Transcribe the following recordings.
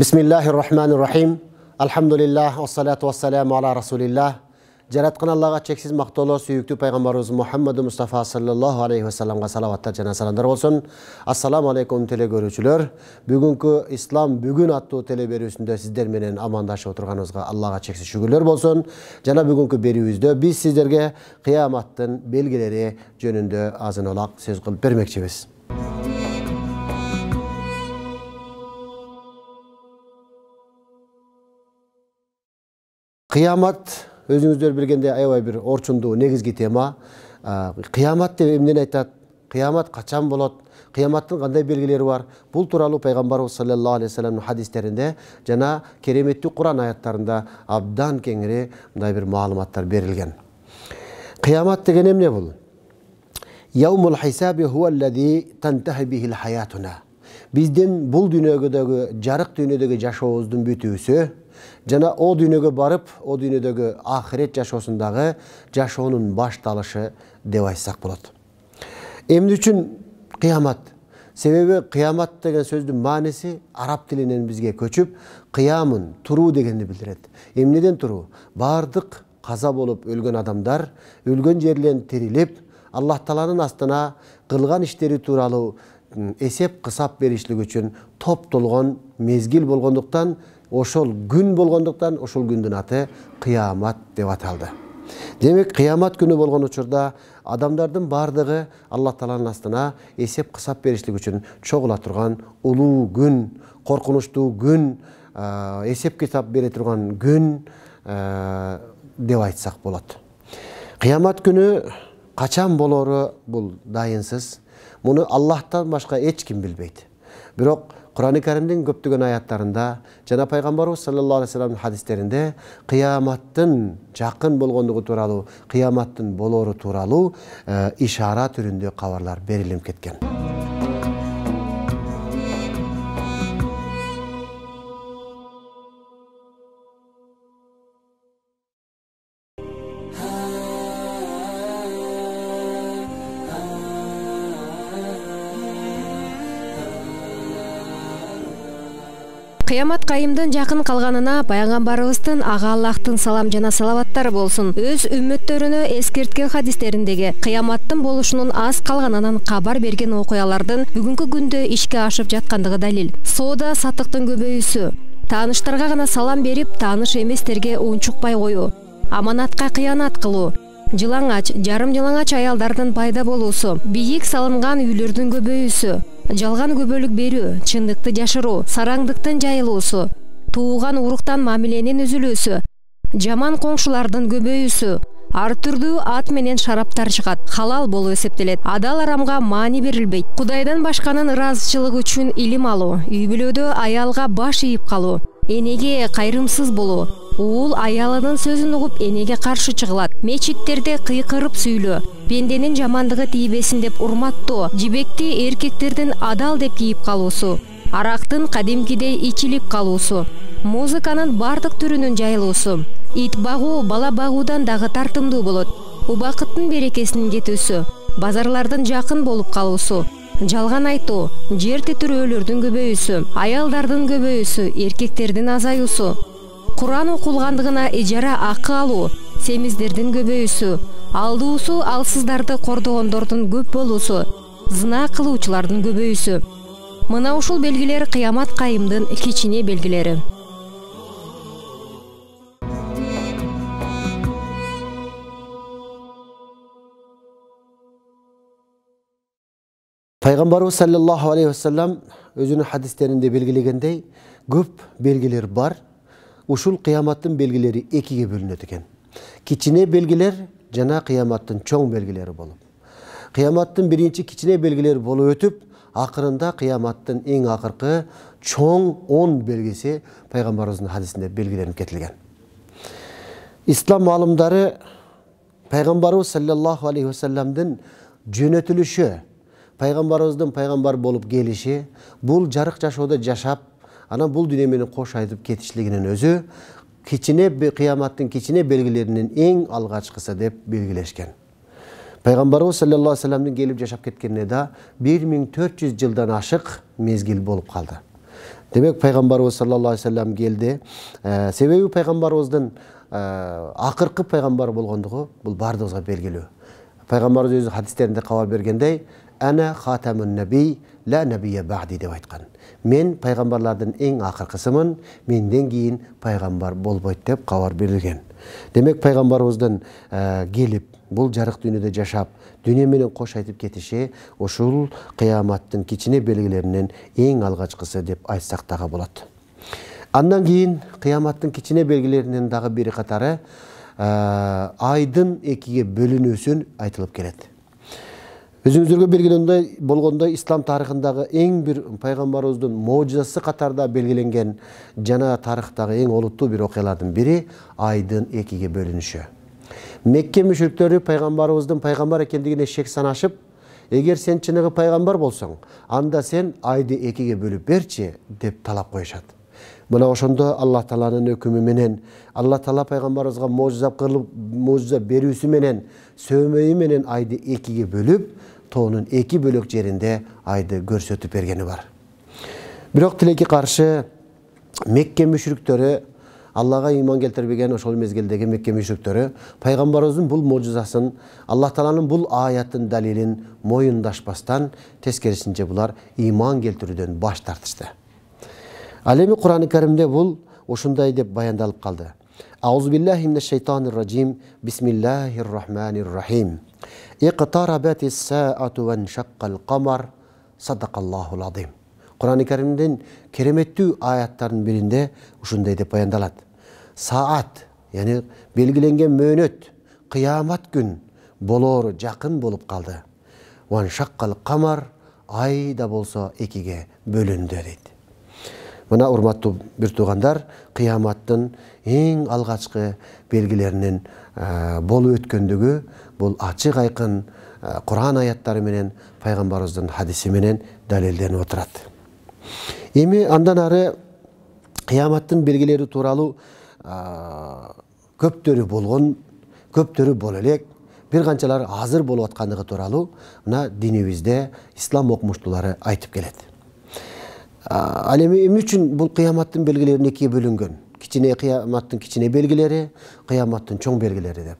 бисмиллахи рахмани рахим алхамдулиллах ассалату вассаламу ала расулиллах жараткан аллага чексиз мактоолор сүйүктүү пайгамбарыбыз мухаммаду мустафа саллаллаху алейхи вассаламга салаваттар жана саламдар болсун ассаламу алейкум теле көрүүчүлөр бүгүнкү ислам бүгүн аттуу теле берүүсүндө сиздер менен амандашып отурганыбызга аллага чексиз шүгүрлөр болсун жана бүгүнкү берүүбүздө биз сиздерге кыяматтын белгилери жөнүндө азын улак сөз кылып бермекчибиз кыямат өзүңүздөр билгендей аябай бир орчундуу негизги тема кыямат деп эмнени айтат кыямат качан болот кыяматтын кандай белгилери бар бул тууралуу пайгамбарыбыз саллаллаху алейхи вассаламдын хадистеринде жана кереметтүү куран аяттарында абдан кеңири мындай бир маалыматтар берилген кыямат деген эмне бул биздин бул дүйнөгөдөгү жарык дүйнөдөгү жашообуздун бүтүүсү жана о дүйнөгө барып о дүйнөдөгү ахирет жашоосундагы жашоонун башталышы деп айтсак болот эмне үчүн кыямат себеби кыямат деген сөздүн мааниси араб тилинен бизге көчүп кыямын туруу дегенди билдирет эмнеден туруу баардык каза болуп өлгөн адамдар өлгөн жерлерин тирилип аллах тааланын астына кылган иштери тууралуу эсеп кысап беришлик үчүн топтолгон мезгил болгондуктан ошол күн болгондуктан ошол күндүн аты кыямат деп аталды. Демек кыямат күнү болгон учурда адамдардын баардыгы аллах тааланын астына эсеп кысап беришлик үчүн чогула турган улуу күн коркунучтуу күн эсеп китап бере турган күн деп айтсак болот. Кыямат күнү качан болору бул дайынсыз? Муну аллахтан башка эч ким билбейт бирок курани каримдин көптөгөн аяттарында жана пайгамбарыбыз саллаллаху алейхи вассаламдын хадистеринде кыяматтын жакын болгондугу тууралуу кыяматтын болоору тууралуу ишара түрүндө кабарлар берилип кеткен кыямат кайымдын жакын калганына пайгамбарыбыздын ага аллахтын салам жана салаваттары болсун. Өз үммөттөрүнө эскерткен хадистериндеги кыяматтын болушунун аз калганынан кабар берген окуялардын бүгүнкү күндө ишке ашып жаткандыгы далил. Соода саттыктын көбөйүүсү. Тааныштарга гана салам берип тааныш эместерге унчукпай коюу. Аманатка кыянат кылуу. Жылаңач жарым жылаңач аялдардын пайда болуусу. Бийик салынган үйлөрдүн көбөйүүсү жалган күбөлүк берүү чындыкты жашыруу сараңдыктын жайылуусу тууган уруктан мамиленин үзүлүүсү жаман коңшулардын көбөйүүсү ар түрдүү ат менен шараптар чыгат халал болуп эсептелет. Адал арамга маани берилбейт. Кудайдан башканын ыраазычылыгы үчүн илим алуу үй бүлөдө аялга баш ийип калуу энеге кайрымсыз болуу уул аялынын сөзүн угуп энеге каршы чыгылат. Мечиттерде кыйкырып сүйлөө пенденин жамандыгы тийбесин деп урматтоо жибекти эркектердин адал деп кийип калуусу арактын кадимкидей ичилип калуусу музыканын баардык түрүнүн жайылуусу ит багуу бала багуудан дагы тартымдуу болот. Убакыттын берекесинин кетүүсү базарлардын жакын болуп калуусу жалган айтуу жер титирөөлөрдүн көбөйүүсү аялдардын көбөйүүсү эркектердин азаюусу куран окулгандыгына ижара акы алуу семиздердин көбөйүүсү алдуусу алсыздарды кордогондордун көп болуусу зына кылуучулардын көбөйүүсү. Мына ушул белгилер кыямат кайымдын кичине белгилери пайгамбарыбыз саллаллаху алейхи вассалам өзүнүн хадистеринде белгилегендей көп белгилер бар ушул кыяматтын белгилери экиге бөлүнөт экен кичине белгилер жана кыяматтын чоң белгилери болуп кыяматтын биринчи кичине белгилери болуп өтүп акырында кыяматтын эң акыркы чоң он белгиси пайгамбарыбыздын хадисинде белгиленип кетилген ислам маалымдары пайгамбарыбыз саллаллаху алейхи вассаламдын жөнөтүлүшү пайгамбарыбыздын пайгамбар болуп келиши бул жарык жашоодо жашап анан бул дүйнө менен кош айтып кетишлигинин өзү кичине кыяматтын кичине белгилеринин эң алгачкысы деп белгилешкен пайгамбарыбыз саллаллаху алейхи вассаламдын келип жашап кеткенине да бир миң төрт жүз жылдан ашык мезгил болуп калды демек пайғамбарыбыз саллаллаху алейхи вассалам келді себебі пайғамбарыбыздың ә, ақырқы пайғамбар болғандығы бұл бардығызға белгілі пайғамбарымыз өзі хадистерінде хабар бергендей әна хатамун наби ла набия баъди деп айтқан мен пайғамбарлардың ең ақырқысымын менден кейін пайғамбар болбайды деп хабар берілген демек пайғамбарымыздың ә, келіп бұл жарық дүниеде жашап дүние менен қош айтып кетиши ушул кыяматтын кичине белгилеринен эң алгачкысы деп айтсак дагы болот андан кийин кыяматтын кичине белгилеринен дагы бири катары айдын экиге бөлүнүүсүн айтылып келет өзүңүздөргө белгиленгендей болгондой ислам тарыхындагы эң бир пайгамбарыбыздын можизасы катарында белгиленген жана тарыхтагы эң олуттуу бир окуялардын бири айдын экиге бөлүнүшү мекке мүшриктері пайғамбарымыздың пайғамбар екендігіне шек санашып егер сен чыныгы пайғамбар болсаң анда сен айды экиге бөлүп берчи деп талап коюшат мына ошондо аллах тааланын өкүмү менен алла таала пайгамбарыбызга можиза кылып можиза берүүсү менен сөөмөйү менен айды экиге бөлүп тоонун эки бөлөк жеринде айды көрсөтүп бергени бар бирок тилекке каршы мекке мүшүрүктөрү аллаға иман келтірбеген ошол мезгилдеги мекке мүшриктери пайгамбарыбыздын бул можизасын аллах тааланын бул аятын далилин моюндашпастан тескерисинче булар иман келтирүүдөн баш тартышты ал эми курани каримде бул ушундай деп баяндалып калды أعوذ بالله من الشيطان الرجيم بسم الله الرحمن الرحيم اقتربت الساعة وانشق القمر صدق الله العظيم құран кәрімден кереметтүү аяттардың бірінде ушундай деп баяндалат саат яғни белгіленген мөөнөт қиямат күн болор жақын болып қалды шаққал қамар ай да болса екіге бөлінді дейді мына урматтуу бир туугандар кыяматтын эң алгачкы белгилеринин болуп өткөндүгү бул ачык айкын куран аяттары менен пайгамбарыбыздын хадиси менен далилденип отурат эми андан ары кыяматтын белгилери тууралуу көптөрү болгон көптөрү боло элек бир канчалары азыр болуп аткандыгы тууралуу мына динибизде ислам окумуштуулары айтып келет. Ал эми эмне үчүн бул кыяматтын белгилери экиге бөлүнгөн кичине кыяматтын кичине белгилери кыяматтын чоң белгилери деп.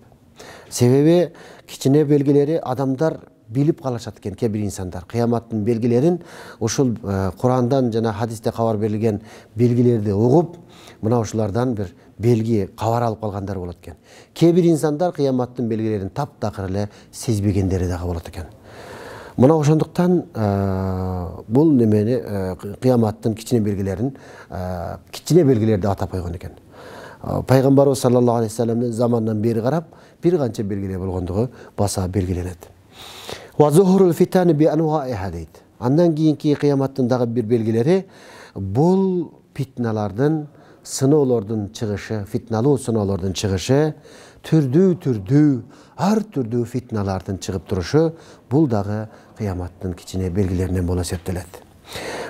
Себеби кичине белгилери адамдар билип калышат экен кээ бир инсандар кыяматтын белгилерин ушул курандан жана хадисте кабар берилген белгилерди угуп мына ушулардан бир белги кабар алып калгандар болот экен кээ бир инсандар кыяматтын белгилерин таптакыр эле сезбегендери дагы болот экен мына ошондуктан бул немени кыяматтын кичине белгилерин кичине белгилер деп атап койгон экен пайгамбарыбыз саллаллаху алейхи вассаламдын заманынан бери карап бир канча белгилер болгондугу баса белгиленет андан кийинки кыяматтын дагы бир белгилери бул фитналардын сыноолордун чыгышы фитналуу сыноолордун чыгышы түрдүү ар түрдүү фитналардын чыгып турушу бул дагы кыяматтын кичине белгилеринен болуп эсептелет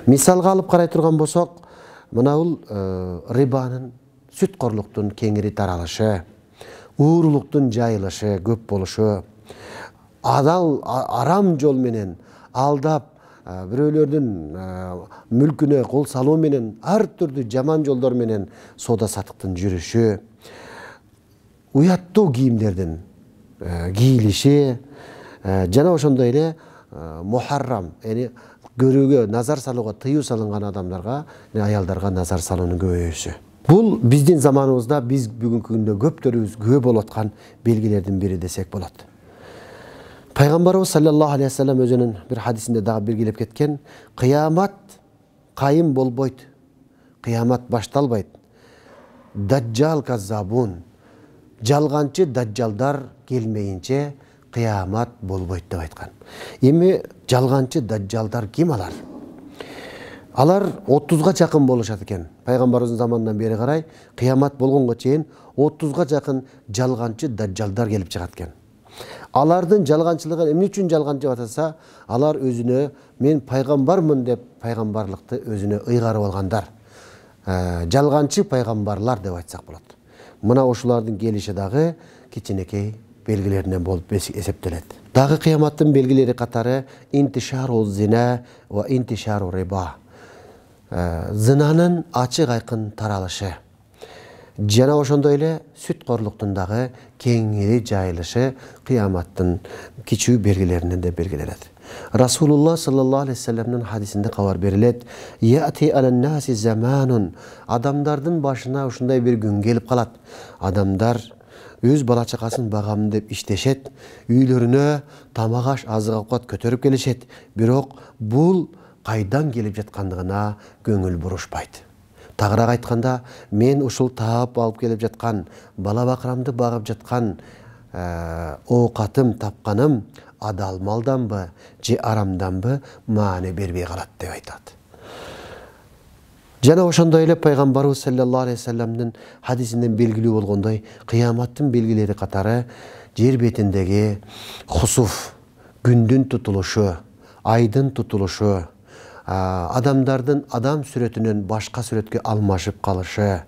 мисалга алып карай турган болсок мына бул рыбанын сүткорлуктун кеңири таралышы уурулуктун жайылышы көп болушу адал арам жол менен алдап бирөөлөрдүн мүлкүнө кол салуу менен ар түрдүү жаман жолдор менен соода саттыктын жүрүшү уяттуу кийимдердин кийилиши жана ошондой эле мухаррам яни көрүүгө назар салууга тыюу салынган адамдарга аялдарга назар салуунун көбөйүшү бул биздин заманыбызда биз бүгүнкү күндө көптөрүбүз күбө болуп аткан белгилердин бири десек болот пайғамбарымыз саллаллаху алейхи вассалам өзінің бір хадисінде дағы белгілеп кеткен қиямат қайым болбойды қиямат башталбайды даджал каззабун жалғанчы даджалдар келмейінше қиямат болбойды деп айтқан. Эми жалғанчы даджалдар ким алар? Алар отузга жакын болушат экен. Пайгамбарыбыздын заманынан бери карай кыямат болгонго чейин отузга жакын жалганчы даджалдар келип чыгат экен. Алардын жалганчылыгын эмне үчүн жалганчы деп атаса алар өзүнө мен пайгамбармын деп пайгамбарлыкты өзүнө ыйгарып алгандар. Жалганчы пайгамбарлар деп айтсак болот. Мына ушулардын келиши дагы кичинекей белгилеринен болуп эсептелет. Дагы кыяматтын белгилери катары интишару зина ва интишару риба. Зынанын ачык айкын таралышы. Жана ошондой эле сүт корлуктун дагы кеңири жайылышы кыяматтын кичүү белгилеринен де белгиленет расулулла саллаллаху алейхи вассаламдын хадисинде кабар берилет яти наси заманун адамдардын башына ушундай бир күн келип калат адамдар өз бала чакасын багам деп иштешет үйлөрүнө тамак аш азык оокат көтөрүп келишет бирок бул кайдан келип жаткандыгына көңүл бурушпайт тагыраак айтканда мен ушул таап алып келип жаткан бала бакырамды багып жаткан оокатым тапканым адал малданбы же арамданбы маани бербей калат деп айтат жана ошондой эле пайгамбарыбыз саллаллаху алейхи вассаламдын хадисинен белгилүү болгондой кыяматтын белгилери катары жер бетиндеги хусуф күндүн тутулушу айдын тутулушу адамдардын адам сүрөтүнөн башка сүрөткө алмашып калышы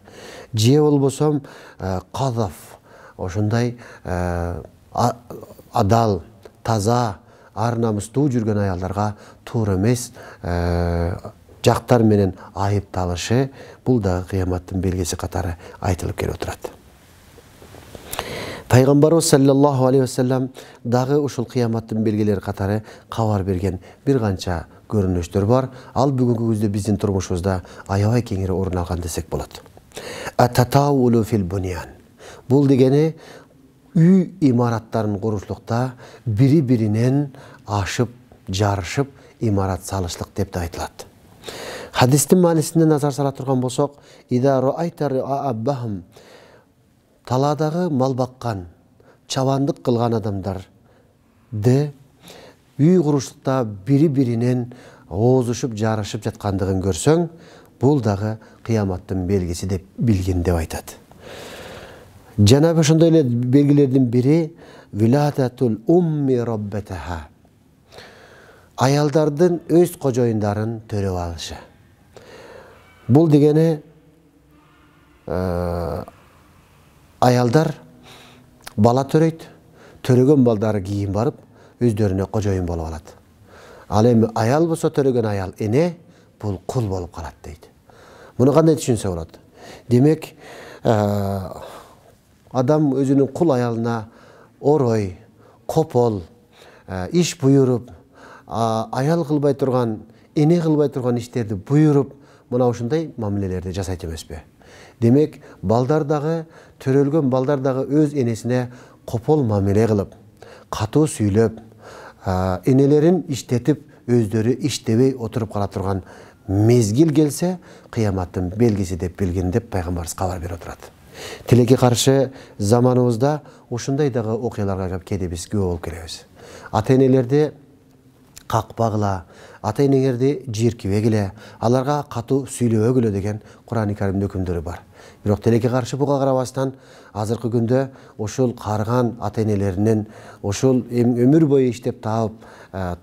же болбосо казаф ошондой адал таза ар намыстуу жүргөн аялдарга туура эмес жактар менен айыпталышы бул дагы кыяматтын белгиси катары айтылып келип отурат. Пайгамбарыбыз саллаллаху алейхи вассалам дагы ушул кыяматтын белгилери катары кабар берген бир канча көрүнүштөр бар. Ал бүгүнкү күздө биздин турмушубузда аябай кеңири орун алган десек болот. Бул дегени үй имараттарын курушулукта бири биринен ашып жарышып имарат салышлык деп да айтылат хадистин маанисине назар сала турган болсок талаадагы мал баккан чабандык кылган адамдарды үй курушулукта бири биринен оозушуп жарышып жаткандыгын көрсөң бул дагы кыяматтын белгиси деп билгин деп айтат жанагы ошондой эле белгилердин бири вилататул умми роббетаха аялдардын өз кожоюндарын төрөп алышы бул дегени аялдар бала төрөйт төрөгөн балдары кийин барып өздөрүнө кожоюн болуп алат ал эми аял болсо төрөгөн аял эне бул кул болуп калат дейт муну кандай түшүнсө болот демек адам өзүнүн кул аялына орой копол иш буйруп аял кылбай турган эне кылбай турган иштерди буйруп мына ушундай мамилелерди жасайт эмеспи демек балдар дагы төрөлгөн балдар дагы өз энесине копол мамиле кылып катуу сүйлөп энелерин иштетип өздөрү иштебей отуруп кала турган мезгил келсе кыяматтын белгиси деп билгин деп пайгамбарыбыз кабар берип отурат тилекке каршы заманыбызда ушундай дагы окуяларга кээде биз күбө болуп келебиз ата энелерди какпагыла ата энеңерди жийиркибегиле аларга катуу сүйлөбөгүлө деген курани каримдин өкүмдөрү бар бирок тилекке каршы буга карабастан азыркы күндө ушул карыган ата энелеринин ушул өмүр бою иштеп таап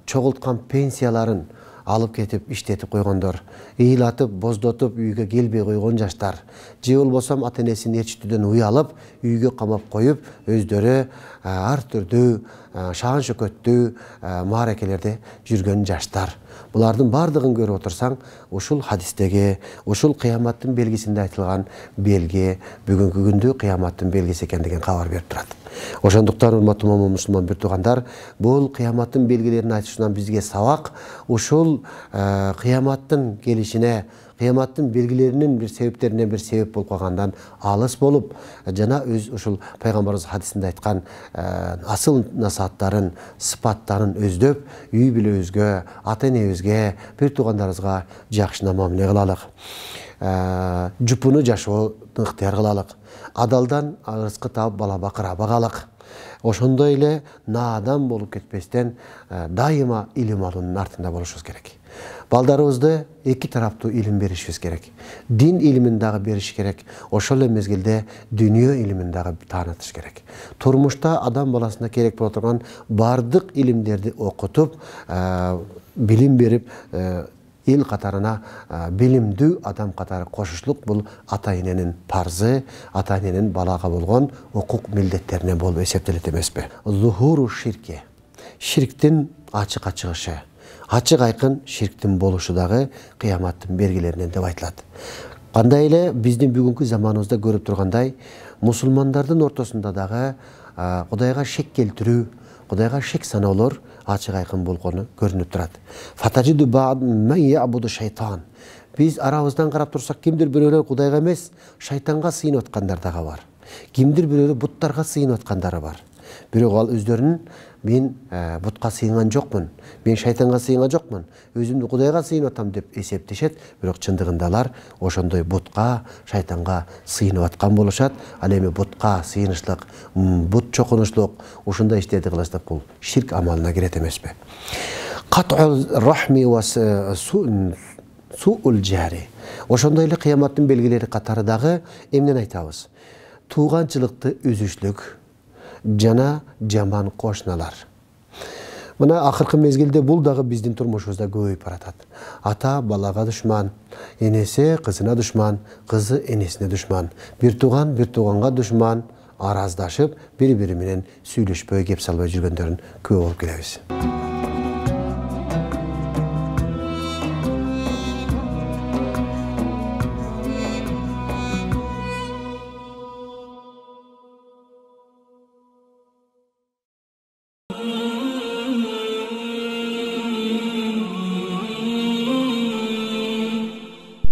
чогулткан пенсияларын алып кетип иштетип койгондор ыйлатып боздотуп үйгө келбей койгон жаштар. Же болбосо ата энесин ээрчитүүдөн уялып үйгө камап коюп өздөрү ар түрдүү шаан шөкөттүү мааракелерде жүргөн жаштар. Булардын баардыгын көрүп отурсаң ушул хадистеги ушул кыяматтын белгисинде айтылган белги бүгүнкү күндү кыяматтын белгиси экендигин кабар берип турат ошондуктан урматтуу момун мусулман бир туугандар бул кыяматтын белгилерин айтышынан бизге сабак ушул кыяматтын келишине кыяматтын белгилеринин бир себептерине бир себеп болуп калгандан алыс болуп жана өз ушул пайгамбарыбыз хадисинде айткан асыл насааттарын сыпаттарын өздөп үй бүлөбүзгө ата энебизге бир туугандарыбызга жакшына мамиле кылалык. Жупуну жашоону ыктыяр кылалык. Адалдан ырыскы таап бала бакыра багалык ошондой эле наадан болуп кетпестен дайыма илим алуунун артында болушубуз керек. Балдарыбызды эки тараптуу илим беришибиз керек. Дин илимин дагы бериш керек. Ошол эле мезгилде дүйнө илимин дагы таанытыш керек. Турмушта адам баласына керек боло турган баардык илимдерди окутуп билим берип эл катарына билимдүү адам катары кошушулук бул ата эненин парзы ата эненин балага болгон укук милдеттеринен болуп эсептелет эмеспи зухуру ширки ширктин ачык ачыгышы. Ачык айкын ширктин болушу дагы кыяматтын белгилеринен деп айтылат. Кандай эле биздин бүгүнкү заманыбызда көрүп тургандай мусулмандардын ортосунда дагы кудайга шек келтирүү кудайга шек саноолор ачык айкын болгону көрүнүп турат шайтан биз арабыздан карап турсак кимдир бирөөлөр кудайга эмес шайтанга сыйынып аткандар дагы бар кимдир бирөөлөр буттарга сыйынып аткандары бар бирок ал өздөрүнүн мен бутка сыйынган жокмун мен шайтанга сыйынган жокмун өзүмдү кудайга сыйынып атам деп эсептешет бирок чындыгында алар ошондой бутка шайтанга сыйынып аткан болушат ал эми бутка сыйынышлык бут чокунушлук ушундай иштерди кылыштык бул ширк амалына кирет эмеспи. Суул жари ошондой эле кыяматтын белгилери катары дагы эмнени айтабыз? Тууганчылыкты үзүшлүк жана жаман кошуналар мына акыркы мезгилде бул дагы биздин турмушубузда көбөйүп баратат. Ата балага душман энеси кызына душман кызы энесине душман. Бир тууган бир тууганга душман араздашып бири бири менен сүйлөшпөй кеп салбай жүргөндөрүн күбө болуп келебиз.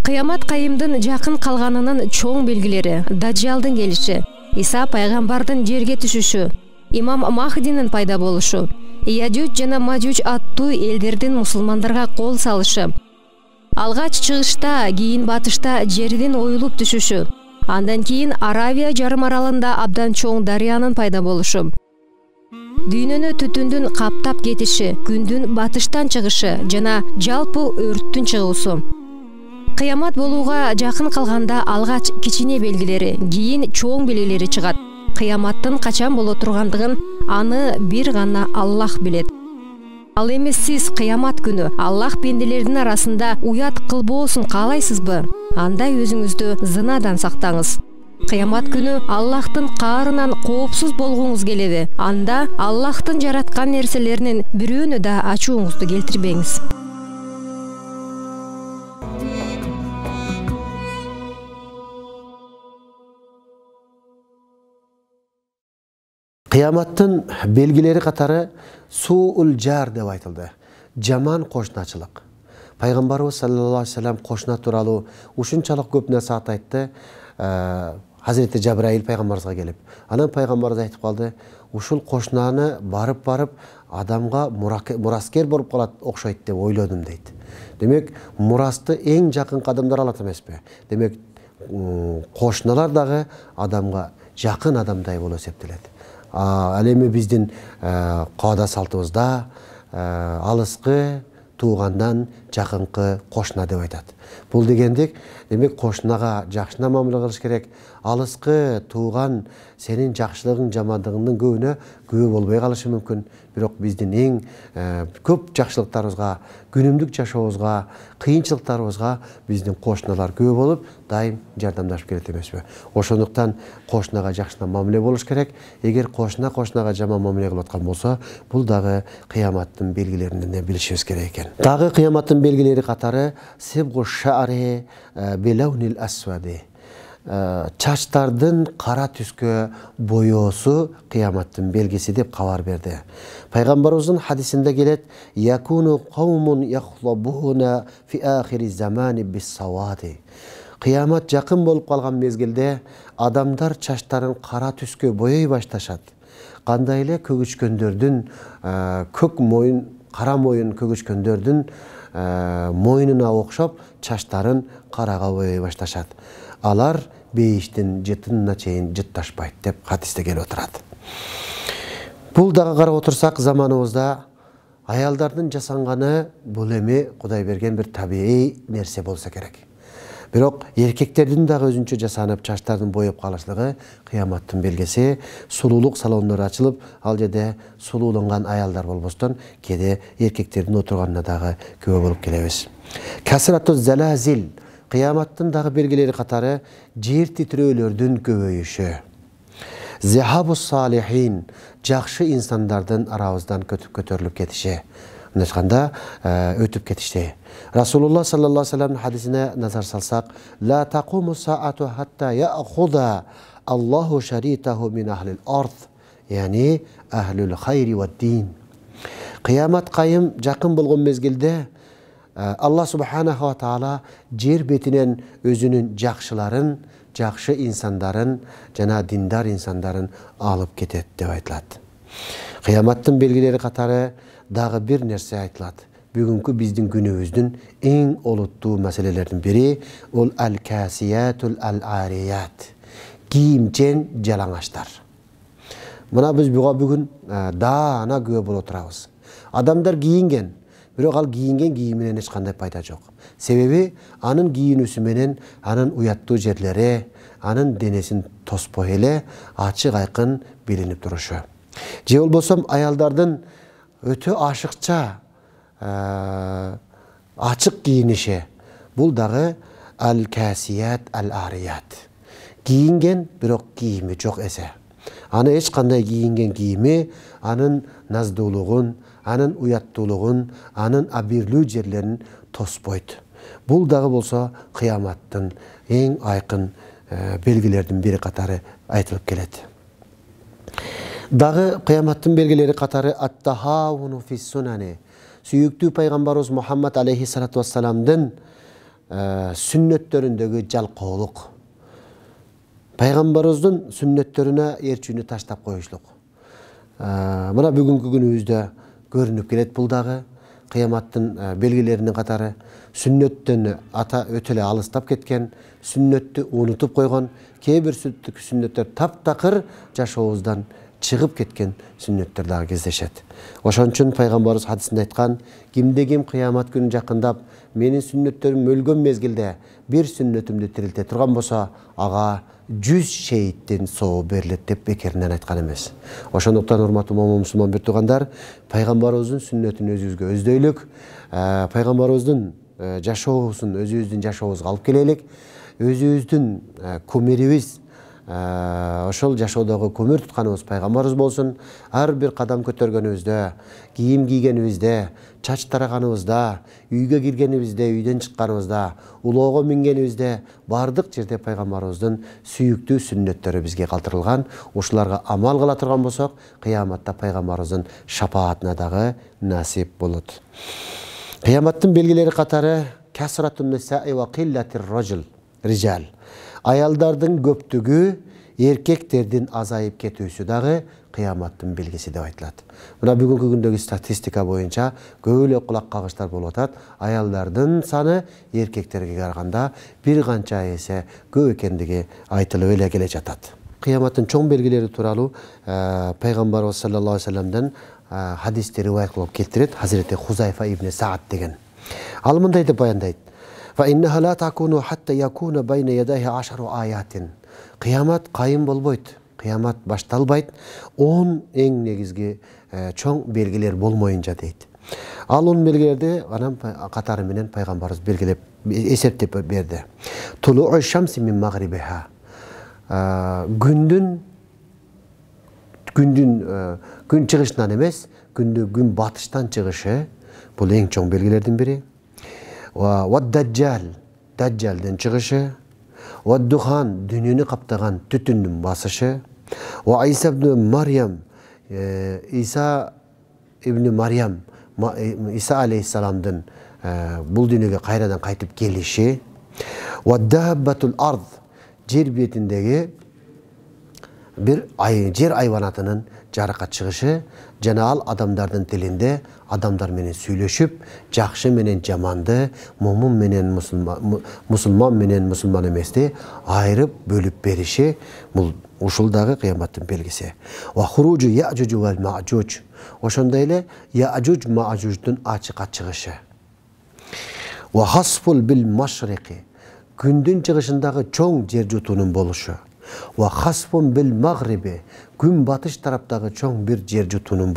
Кыямат кайымдын жакын калганынын чоң белгилери даджалдын келиши иса пайгамбардын жерге түшүшү имам махдинин пайда болушу яжуж жана мажуж аттуу элдердин мусулмандарга кол салышы алгач чыгышта кийин батышта жердин оюлуп түшүшү андан кийин аравия жарым аралында абдан чоң дарыянын пайда болушу дүйнөнү түтүндүн каптап кетиши күндүн батыштан чыгышы жана жалпы өрттүн чыгуусу кыямат болууга жакын калганда алгач кичине белгилери кийин чоң белгилери чыгат. Кыяматтын качан боло тургандыгын аны бир гана аллах билет. Ал эми сиз кыямат күнү аллах пенделердин арасында уят кылбоосун каалайсызбы? Анда өзүңүздү зынадан сактаңыз. Кыямат күнү аллахтын каарынан коопсуз болгуңуз келеби анда аллахтын жараткан нерселеринин бирөөнү да ачууңузду келтирбеңиз кыяматтын белгилери катары суул жар деп айтылды жаман кошуначылык пайгамбарыбыз саллаллаху алейхи вассалам кошуна тууралуу ушунчалык көп насаат айтты хазирети жабраил пайгамбарыбызга келип анан пайгамбарыбыз айтып калды ушул кошунаны барып барып адамга мураскер болуп калат окшойт деп ойлодум дейт демек мурасты эң жакынкы адамдар алат эмеспи демек кошуналар дагы адамга жакын адамдай болуп эсептелет ал эми биздин коада салтыбызда алыскы туугандан жакынкы кошуна деп айтат бул дегендик демек кошунага жакшына мамиле кылыш керек. Алыскы тууган сенин жакшылыгың жамандыгыңдын көбүнө күбө болбой калышы мүмкүн бирок биздин эң көп жакшылыктарыбызга күнүмдүк жашообузга кыйынчылыктарыбызга биздин кошуналар күбө болуп дайым жардамдашып келет эмеспи. Ошондуктан кошунага жакшына мамиле болуш керек. Эгер кошуна кошунага жаман мамиле кылып аткан болсо бул дагы кыяматтын белгилеринен билишибиз керек экен. Дагы кыяматтын белгилери катары асвади. Чачтардын кара түскө боyoосу кыяматтын белгиси деп кабар берди. Пайгамбарыбыздын хадисинде келет якуну фи ахири замани кыямат жакын болуп калган мезгилде адамдар чачтарын кара түскө боей башташат. Кандай эле көгүчкөндөрдүн көк моюн кара моюн көгүчкөндөрдүн мойнуна окшоп чачтарын карага боей башташат. Алар бейиштин жытынына чейин жытташпайт деп хадисте келип отурат бул дагы карап отурсак заманыбызда аялдардын жасанганы бул эми кудай берген бир табигый нерсе болсо керек. Бирок эркектердин дагы өзүнчө жасанып чачтарын боеп калышлыгы кыяматтын белгиси сулуулук салондору ачылып ал жерде сулууланган аялдар болбостон кээде эркектердин отурганына дагы күбө болуп келебиз. Залазил кыяматтын дагы белгилери катары жер титирөөлөрдүн көбөйүшү зехабу салихин жакшы инсандардын арабыздан көтөрүлүп кетиши мындайша айтканда өтүп кетишти расулулла саллаллаху алейhi вассаламдын хадисине назар салсак ла тaqуму саату хатта яхуда аллаху шаритаху мин ахлил ард яғни әхлул хайри ва дин қиямат қайым жақын болған мезгілде алла субханаху таала жер бетінен өзінің жақшыларын жақшы инсандарын жана диндар инсандарын алып кетеді деп айтылады қияматтың белгілері қатары дағы бір нәрсе айтылады бүгінгі біздің күніміздің ең олуттуу мәселелердің бірі ол әл кәсиятул әл арият киімчен жалаңаштар мына біз буга бүгін даана күбө боло турабыз адамдар кийинген бирок ал кийинген кийиминен эч кандай пайда жок себеби анын кийинүүсү менен анын уяттуу жерлери анын денесин тоспой эле ачык айкын билинип турушу же болбосо аялдардын өтө ашыкча ачык кийиниши бул дагы ал касият ал арият кийинген бирок кийими жок эсе аны эч кандай кийинген кийими анын наздуулугун анын уяттуулугун анын абирлүү жерлерин тоспойт бул дагы болсо кыяматтын эң айкын белгилердин бири катары айтылып келет. Дагы кыяматтын белгилери катары аттахауну фиссунани сүйүктүү пайгамбарыбыз мухаммад алейхисалату вассаламдын сүннөттөрүндөгү жалкоолук. Пайғамбарыбыздың сүннеттеріне ерчүүнү таштап коюшлук. Мына бүгүнкү күнүбүздө көрүнүп келет бул дагы кыяматтын белгилеринин катары сүннөттөн ата өтө эле алыстап кеткен сүннөттү унутуп койгон кээ бир сүннөттөр таптакыр жашообуздан чыгып кеткен сүннөттөр дагы кездешет ошон үчүн пайгамбарыбыз хадисинде айткан кимде ким кыямат күнү жакындап менин сүннөттөрүм өлгөн мезгилде бир сүннөтүмдү тирилте турган болсо ага жүз шейіттен соо беріледі деп бекерінен айтқан емес. Ошондуктан урматтуу момун мусулман бир туугандар пайгамбарыбыздын сүннөтүн өзүбүзгө өздөйлүк пайгамбарыбыздын жашоосун өзүбүздүн жашообузга алып келелик өзүбүздүн кумирибиз ошол жашоодогу көмүр тутканыбыз пайгамбарыбыз болсун ар бир кадам көтөргөнүбүздө кийим кийгенибизде чач тараганыбызда үйгө киргенибизде үйдөн чыкканыбызда улоого мингенибизде баардык жерде пайгамбарыбыздын сүйүктүү сүннөттөрү бизге калтырылган ушуларга амал кыла турган болсок кыяматта пайгамбарыбыздын шапаатына дагы насип болот. Кыяматтын белгилери катары рижал аялдардын көптүгү эркектердин азайып кетүүсү дагы кыяматтын белгиси деп айтылат. Мына бүгүнкү күндөгү статистика боюнча көп эле кулак кагыштар болуп атат. Саны эркектерге караганда бир канча эсе көп экендиги айтылып эле келе жатат. Кыяматтын чоң белгилери тууралуу пайгамбарыбыз саллаллаху алейхи вассаламдын хадисти риваят кылып келтирет. Хузайфа ибн саад деген. Ал мындай деп баяндайт. فإنها لا تكون حتى يكون بين يديه عشر آيات қиямат қайым болбойт қиямат башталбайт он эң негизги чоң белгилер болмоюнча дейт ал он белгилерди анан катары менен пайгамбарыбыз белгилеп эсептеп берди күндүн күндүн күн чыгышынан эмес күндүн күн батыштан чыгышы бул эң чоң белгилердин бири дажжал. Дажжалдын чыгышы духан дүнүйөнү каптаган түтүндүн басышы иса ибн марьям иса ибн марьям иса алейхисаламдын бул дүйнөгө кайрадан кайтып келиши. Даббатул ард жер бетиндеги бир жер айванатынын жарыкка чыгышы жана ал адамдардын тилинде адамдар менен сүйлөшүп жакшы менен жаманды момун менен мусулман менен мусулман эмести айырып бөлүп бериши бул ушул дагы кыяматтын белгиси ошондой эле яжуж мажуждун ачыкка чыгышы күндүн чыгышындагы чоң жер жутуунун болушу. Бил магриби. Күн батыш тараптагы чоң бир жер жутуунун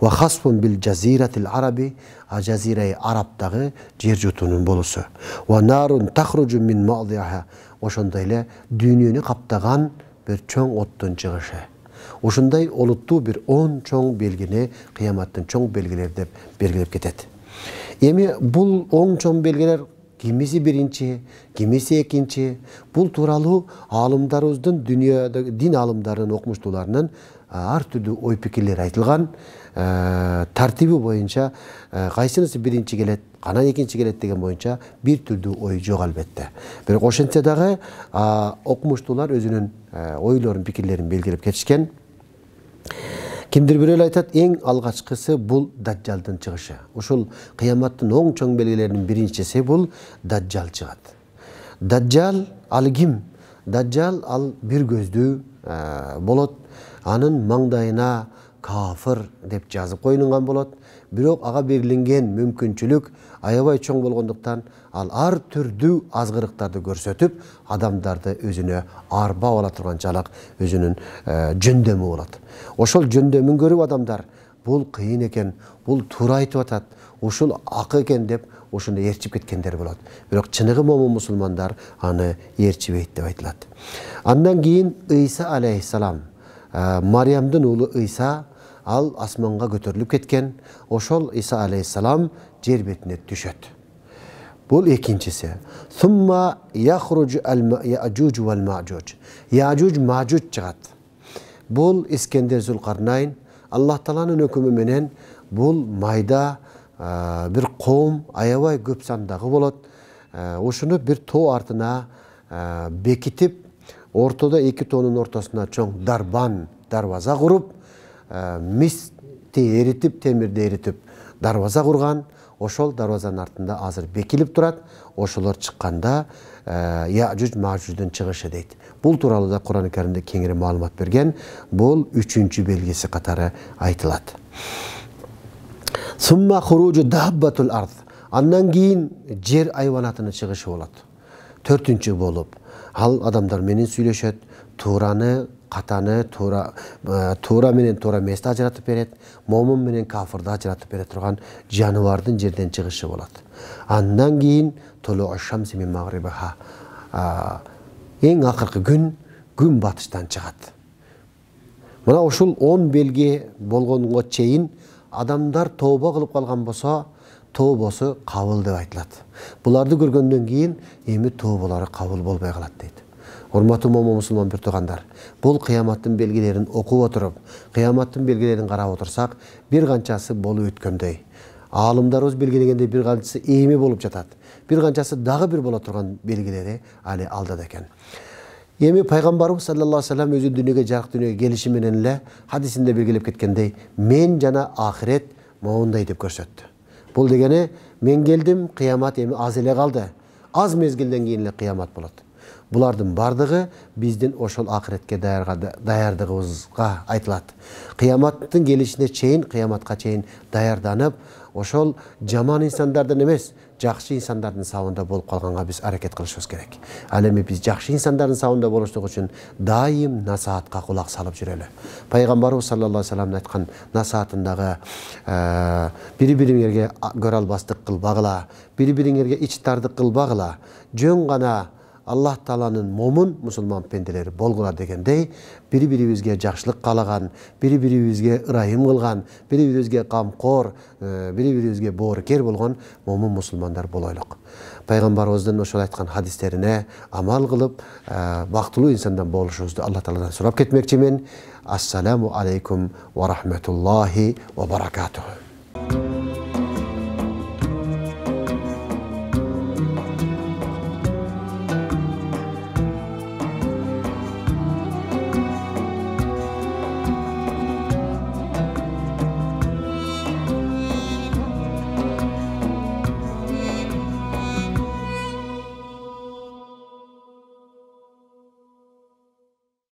болушу бил жазиратил араби жазираи арабтагы жер жутуунун болушу нарун тахруджу мин ошондой эле дүйнөнү каптаган бир чоң оттун чыгышы ушундай олуттуу бир он чоң белгини кыяматтын чоң белгилери деп белгилеп кетет эми бул оң чоң белгилер кимиси биринчи кимиси экинчи бул тууралуу аалымдарыбыздын дүйнөдөгү дин аалымдарынын окумуштууларынын ар түрдүү ой пикирлери айтылган. Тартиби боюнча кайсынысы биринчи келет канан экинчи келет деген боюнча бир түрдүү ой жок албетте. Бирок ошентсе дагы окумуштуулар өзүнүн ойлорун пикирлерин белгилеп кетишкен. Кимдир бирөөлөр айтат эң алгачкысы бул даджалдын чыгышы ушул кыяматтын оң чоң белгилеринин биринчиси бул даджал чыгат. Даджал ал ким? Даджал ал бир көздүү болот. Анын маңдайына кафыр деп жазып коюлган болот бирок ага берилинген мүмкүнчүлүк аябай чоң болгондуктан ал ар түрдүү азгырыктарды көрсөтүп адамдарды өзүнө арбап ала турганчалык өзүнүн жөндөмү болот ошол жөндөмүн көрүп адамдар бул кыйын экен бул туура айтып атат ушул ак экен деп ошондо ээрчип кеткендер болот бирок чыныгы момун мусулмандар аны ээрчибейт деп айтылат андан кийин ыйса алейхисалам мариямдын уулу ыйса ал асманга көтөрүлүп кеткен. Ошол иса алейхисалам жер бетине түшөт. Бул экинчиси. Сумма яхруж яжуж вал мажуж яжуж мажуж чыгат. Бул искендер зулкарнайн аллах тааланын өкүмү менен бул майда бир коом аябай көп сандагы болот. Ушуну бир тоо артына бекитип ортодо эки тоонун ортосуна чоң дарбан дарбаза куруп мисти эритип темирди эритип дарбаза курган ошол дарбазанын артында азыр бекилип турат ошолор чыкканда яжуж мажуждун чыгышы дейт бул тууралуу да курани каримде кеңири маалымат берген бул үчүнчү белгиси катары айтылат сумма хуружу даббатул ард андан кийин жер айванатынын чыгышы болот төртүнчү болуп ал адамдар менен сүйлөшөт туураны катаны туура туура менен туура эмести ажыратып берет момун менен кафырды ажыратып бере турган жаныбардын жерден чыгышы болот. Андан кийин эң акыркы күн күн батыштан чыгат. Мына ушул он белги болгонго чейин адамдар тооба кылып калган болсо тообосу кабыл деп айтылат буларды көргөндөн кийин эми тооболору кабыл болбой калат дейт урматтуу момун мусулман бир туугандар бул кыяматтын белгилерин окуп отуруп кыяматтын белгилерин карап отурсак бир канчасы болуп өткөндөй аалымдарыбыз белгилегендей бир канчасы эми болуп жатат бир канчасы дагы бир боло турган белгилери али алдыда экен эми пайгамбарыбыз саллаллаху алейхи вассалам өзү дүйнөгө жарык дүйнөгө келиши менен эле хадисинде белгилеп кеткендей мен жана ахирет моундай деп көрсөттү бул дегени мен келдим кыямат эми аз эле калды аз мезгилден кийин эле кыямат болот булардын баардыгы биздин ошол акыретке даярдыгыбызга айтылат кыяматтын келишине чейин кыяматка чейин даярданып ошол жаман инсандардан эмес жакшы инсандардын сабында болуп калганга биз аракет кылышыбыз керек. Ал эми биз жакшы инсандардын сабында болуштук үчүн дайым насаатка кулак салып жүрөлү пайгамбарыбыз саллаллаху алейхи вассаламдын айткан насаатындагы бири бириңерге көрө албастык кылбагыла бири бириңерге ич тардык кылбагыла жөн гана аллах тааланын момун мусулман пенделери болгула дегендей бири бирибизге жакшылык каалаган бири бирибизге ырайым кылган бири бирибизге камкор бири бирибизге боорукер болгон момун мусулмандар болойлук пайгамбарыбыздын ошол айткан хадистерине амал кылып бактылуу инсандан болушубузду алла тааладан сурап кетмекчимин ассаламу алейкум ва рахматуллахи ва баракатуху